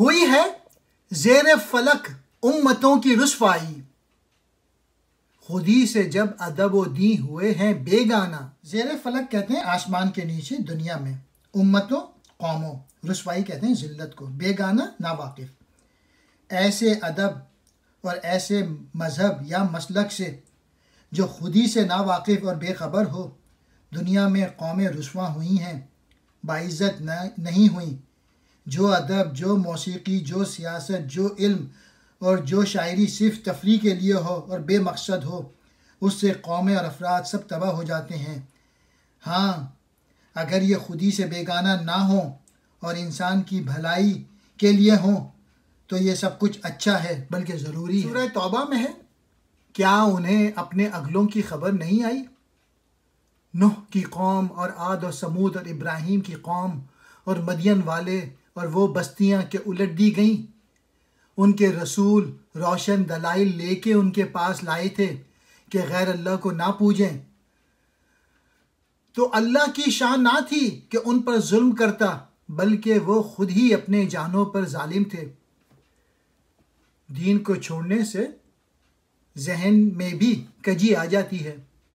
हुई है जेर फलक उम्मतों की रुसवाई। खुदी से जब अदब व दी हुए हैं बेगाना। जेर फलक कहते हैं आसमान के नीचे दुनिया में। उम्मतों कौमों रसवाई कहते हैं जिल्लत को। बेगाना नावाकिफ। ऐसे अदब और ऐसे मज़हब या मसलक से जो खुदी से नावाकिफ़ और बेखबर हो दुनिया में कौमें रसवा हुई हैं बाइज़्ज़त न, नहीं हुई। जो अदब, जो मौसीकी, जो सियासत, जो इल्म और जो शायरी सिर्फ़ तफरी के लिए हो और बेमकसद हो, उससे कौमें और अफराद सब तबाह हो जाते हैं। हाँ अगर ये खुदी से बेगाना ना हो और इंसान की भलाई के लिए हो तो ये सब कुछ अच्छा है, बल्कि ज़रूरी है। तौबा में है? क्या उन्हें अपने अगलों की खबर नहीं आई? नुह की कौम और आद और समूद और इब्राहिम की कौम और मदियन वाले और वो बस्तियाँ के उलट दी गईं। उनके रसूल रोशन दलाइल लेके उनके पास लाए थे कि गैर अल्लाह को ना पूजें। तो अल्लाह की शान ना थी कि उन पर जुल्म करता, बल्कि वो खुद ही अपने जानों पर जालिम थे। दीन को छोड़ने से जहन में भी कजी आ जाती है।